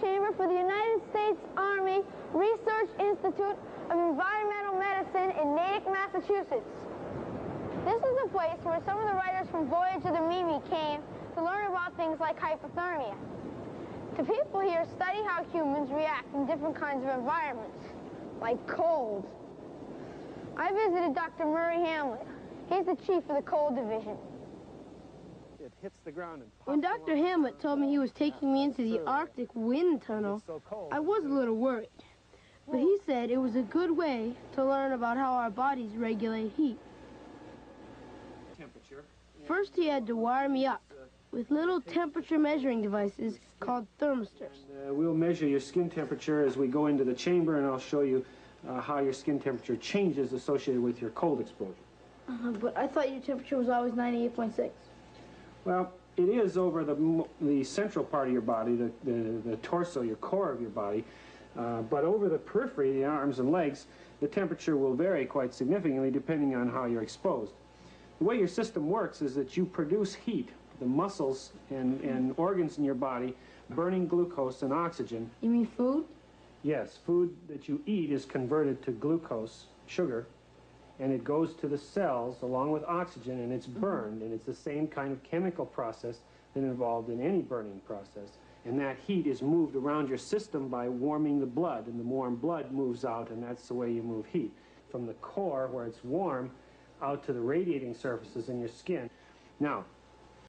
Chamber for the United States Army Research Institute of Environmental Medicine in Natick, Massachusetts. This is a place where some of the writers from Voyage of the Mimi came to learn about things like hypothermia. The people here study how humans react in different kinds of environments, like cold. I visited Dr. Murray Hamlet. He's the chief of the cold division. It hits the ground and When Dr. along Hamlet told me he was taking me into the Arctic wind tunnel, so cold. I was a little worried. But he said it was a good way to learn about how our bodies regulate heat. temperature. First, he had to wire me up with little temperature measuring devices called thermistors. Uh, we'll measure your skin temperature as we go into the chamber, and I'll show you uh, how your skin temperature changes associated with your cold exposure. Uh, but I thought your temperature was always 98.6. Well, it is over the, the central part of your body, the, the, the torso, your core of your body. Uh, but over the periphery, the arms and legs, the temperature will vary quite significantly depending on how you're exposed. The way your system works is that you produce heat, the muscles and, and organs in your body burning glucose and oxygen. You mean food? Yes, food that you eat is converted to glucose, sugar, and it goes to the cells along with oxygen and it's mm-hmm. burned. And it's the same kind of chemical process that involved in any burning process. And that heat is moved around your system by warming the blood, and the warm blood moves out, and that's the way you move heat. From the core, where it's warm, out to the radiating surfaces in your skin. Now,